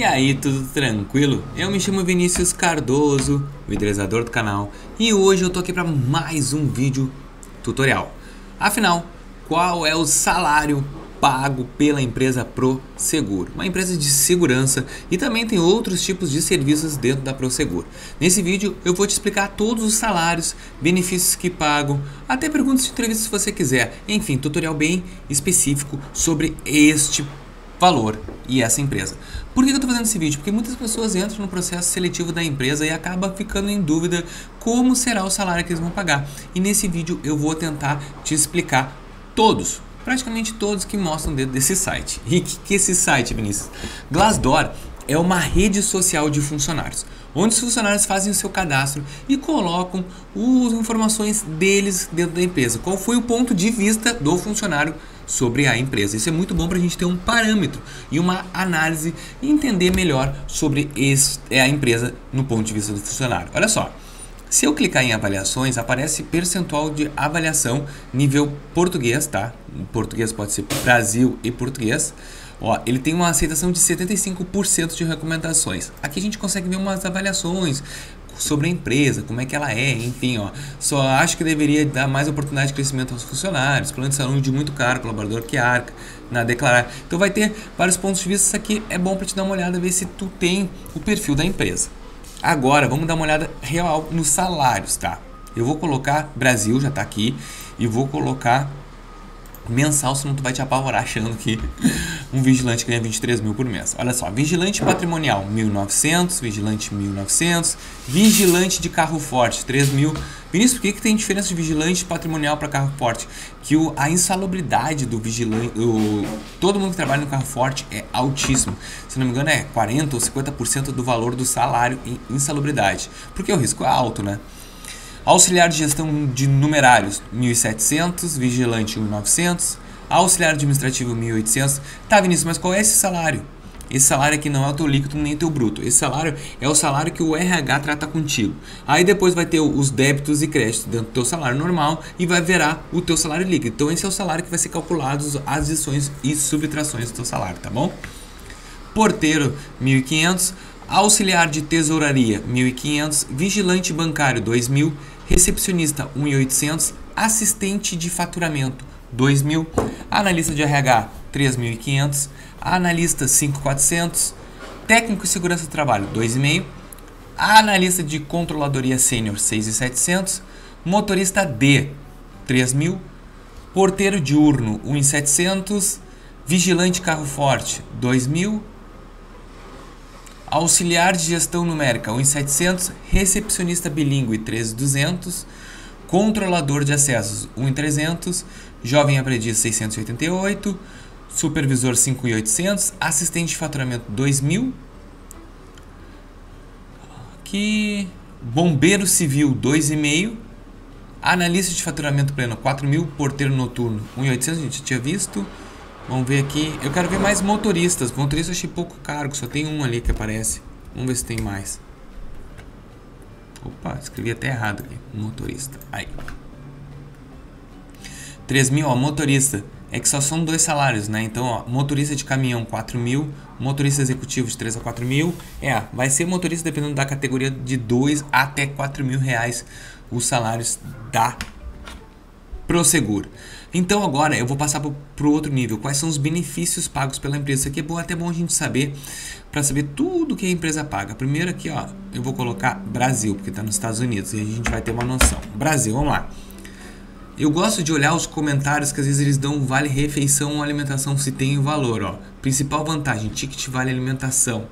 E aí, tudo tranquilo? Eu me chamo Vinícius Cardoso, o do canal, e hoje eu tô aqui para mais um vídeo tutorial. Afinal, qual é o salário pago pela empresa ProSeguro? Uma empresa de segurança e também tem outros tipos de serviços dentro da ProSeguro. Nesse vídeo eu vou te explicar todos os salários, benefícios que pagam, até perguntas de entrevista se você quiser. Enfim, tutorial bem específico sobre este valor e essa empresa. Por que eu estou fazendo esse vídeo? Porque muitas pessoas entram no processo seletivo da empresa e acabam ficando em dúvida como será o salário que eles vão pagar. E nesse vídeo eu vou tentar te explicar todos, praticamente todos que mostram dentro desse site. E que, que esse site, Vinícius? Glassdoor é uma rede social de funcionários, onde os funcionários fazem o seu cadastro e colocam as informações deles dentro da empresa. Qual foi o ponto de vista do funcionário sobre a empresa. Isso é muito bom para a gente ter um parâmetro e uma análise e entender melhor sobre esse, é a empresa no ponto de vista do funcionário. Olha só, se eu clicar em avaliações, aparece percentual de avaliação nível português, tá? Português pode ser Brasil e português. Ó, ele tem uma aceitação de 75% de recomendações. Aqui a gente consegue ver umas avaliações, sobre a empresa, como é que ela é, enfim, ó. Só acho que deveria dar mais oportunidade de crescimento aos funcionários, plano de saúde muito caro, colaborador que arca, na declarar. Então vai ter vários pontos de vista, isso aqui é bom para te dar uma olhada, ver se tu tem o perfil da empresa. Agora, vamos dar uma olhada real nos salários, tá? Eu vou colocar Brasil, já está aqui, e vou colocar mensal, senão tu vai te apavorar achando que um vigilante ganha 23 mil por mês. Olha só, vigilante patrimonial 1.900, vigilante 1.900, vigilante de carro forte 3 mil. Vinícius, por que, que tem diferença de vigilante patrimonial para carro forte? Que o, a insalubridade do vigilante, o, todo mundo que trabalha no carro forte é altíssimo. Se não me engano é 40 ou 50% do valor do salário em insalubridade. Porque o risco é alto, né? Auxiliar de gestão de numerários 1.700, vigilante 1.900, auxiliar administrativo 1.800. Tá, Vinícius, mas qual é esse salário? Esse salário aqui não é o teu líquido nem teu bruto. Esse salário é o salário que o RH trata contigo. Aí depois vai ter os débitos e créditos dentro do teu salário normal e vai virar o teu salário líquido. Então esse é o salário que vai ser calculado as adições e subtrações do teu salário, tá bom? Porteiro 1.500, auxiliar de tesouraria 1.500, vigilante bancário 2.000 recepcionista 1.800, assistente de faturamento 2.000, analista de RH 3.500, analista 5.400, técnico de segurança do trabalho 2.500, analista de controladoria sênior 6.700, motorista D 3.000, porteiro diurno 1.700, vigilante carro forte 2.000, auxiliar de gestão numérica 1.700, recepcionista bilíngue 13.200, controlador de acessos 1.300, jovem aprendiz 688, supervisor 5.800, assistente de faturamento 2.000, aqui bombeiro civil 2.500, analista de faturamento pleno 4.000, porteiro noturno 1.800, a gente tinha visto, Vamos ver aqui. Eu quero ver mais motoristas. Motorista achei pouco caro, só tem um ali que aparece. Vamos ver se tem mais. Opa, escrevi até errado aqui. Motorista. Aí. 3 mil, ó, motorista. É que só são dois salários, né? Então, ó, motorista de caminhão 4 mil, motorista executivo de 3 a 4 mil. É, vai ser motorista dependendo da categoria de 2 até 4 mil reais os salários da Prosegur. Então agora eu vou passar para o outro nível. Quais são os benefícios pagos pela empresa? Isso aqui é bom, até bom a gente saber para saber tudo que a empresa paga. Primeiro aqui, ó, eu vou colocar Brasil, porque está nos Estados Unidos e a gente vai ter uma noção. Brasil, vamos lá. Eu gosto de olhar os comentários que às vezes eles dão vale refeição ou alimentação se tem o valor, ó. Principal vantagem, ticket vale alimentação.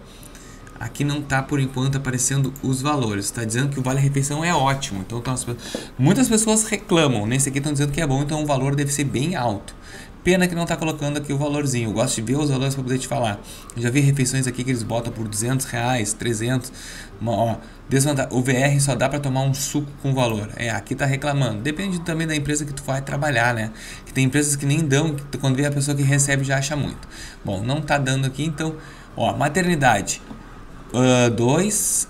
Aqui não está por enquanto aparecendo os valores. Está dizendo que o vale refeição é ótimo. Então, então muitas pessoas reclamam. Nesse aqui estão dizendo que é bom, então o valor deve ser bem alto. Pena que não está colocando aqui o valorzinho. Eu gosto de ver os valores para poder te falar. Eu já vi refeições aqui que eles botam por 200 reais, 300. Uma, ó, o VR só dá para tomar um suco com valor. É, aqui está reclamando. Depende também da empresa que tu vai trabalhar, né? Que tem empresas que nem dão, que quando vê a pessoa que recebe já acha muito. Bom, não está dando aqui, então, ó, maternidade. 2. Uh,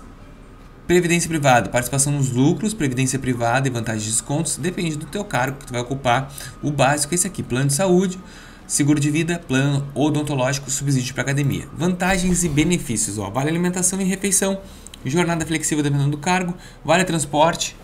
previdência privada, participação nos lucros, previdência privada e vantagens de descontos, depende do teu cargo que tu vai ocupar. O básico é esse aqui, plano de saúde, seguro de vida, plano odontológico, subsídio para academia. Vantagens e benefícios: ó, vale alimentação e refeição, jornada flexível dependendo do cargo, vale transporte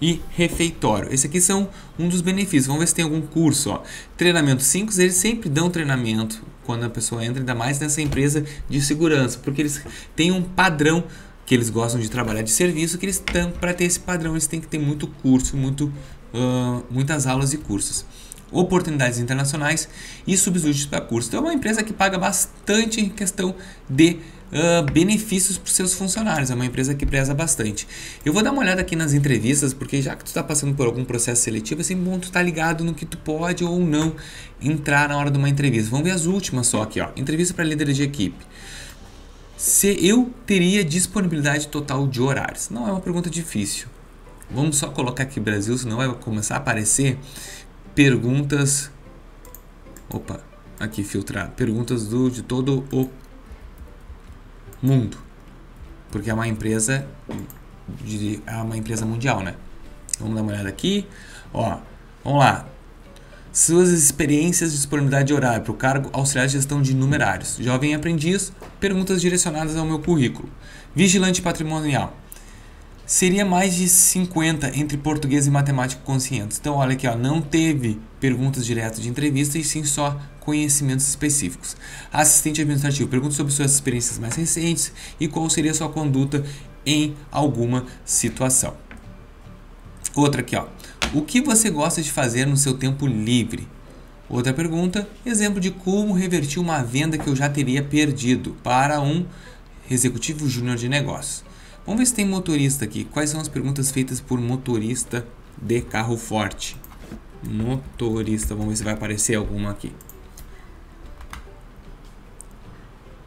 e refeitório. Esse aqui são um dos benefícios. Vamos ver se tem algum curso. Ó. Treinamento 5, eles sempre dão treinamento quando a pessoa entra, ainda mais nessa empresa de segurança, porque eles têm um padrão que eles gostam de trabalhar de serviço, que eles estão para ter esse padrão, eles têm que ter muito curso, muito, uh, muitas aulas e cursos. Oportunidades internacionais e subsídios para curso. Então é uma empresa que paga bastante em questão de uh, benefícios para seus funcionários. É uma empresa que preza bastante. Eu vou dar uma olhada aqui nas entrevistas, porque já que tu está passando por algum processo seletivo, é bom tu estar tá ligado no que tu pode ou não entrar na hora de uma entrevista. Vamos ver as últimas só aqui, ó. Entrevista para líder de equipe. Se eu teria disponibilidade total de horários? Não é uma pergunta difícil. Vamos só colocar aqui Brasil, senão vai começar a aparecer perguntas. Opa, aqui filtrar. Perguntas do, de todo o mundo. Porque é uma empresa de, é uma empresa mundial, né? Vamos dar uma olhada aqui. Ó, vamos lá. Suas experiências de disponibilidade de horário para o cargo auxiliar de gestão de numerários. Jovem aprendiz, perguntas direcionadas ao meu currículo. Vigilante patrimonial. Seria mais de 50 entre português e matemática conscientes. Então, olha aqui, ó, não teve perguntas diretas de entrevista e sim só conhecimentos específicos. Assistente administrativo pergunta sobre suas experiências mais recentes e qual seria sua conduta em alguma situação. Outra aqui, ó. O que você gosta de fazer no seu tempo livre? Outra pergunta, exemplo de como revertir uma venda que eu já teria perdido para um executivo júnior de negócios. Vamos ver se tem motorista aqui. Quais são as perguntas feitas por motorista de carro forte? Motorista, vamos ver se vai aparecer alguma aqui.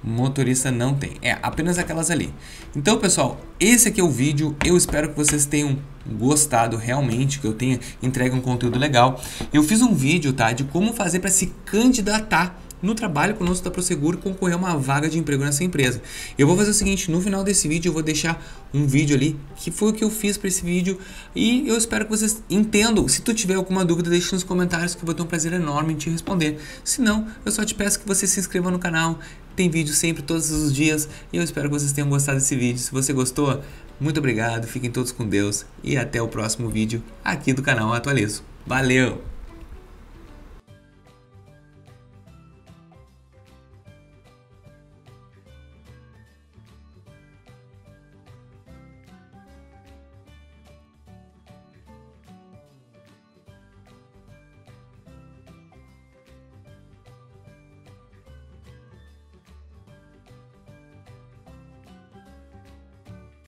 motorista não tem. É apenas aquelas ali. Então, pessoal, esse aqui é o vídeo. Eu espero que vocês tenham gostado realmente, que eu tenha entregue um conteúdo legal. Eu fiz um vídeo, tá, de como fazer para se candidatar no trabalho conosco da Prosegur concorrer a uma vaga de emprego nessa empresa. Eu vou fazer o seguinte, no final desse vídeo eu vou deixar um vídeo ali, que foi o que eu fiz para esse vídeo, e eu espero que vocês entendam. Se tu tiver alguma dúvida, deixe nos comentários que eu vou ter um prazer enorme em te responder. Se não, eu só te peço que você se inscreva no canal, tem vídeo sempre, todos os dias, e eu espero que vocês tenham gostado desse vídeo. Se você gostou, muito obrigado, fiquem todos com Deus, e até o próximo vídeo aqui do canal Atualizo. Valeu!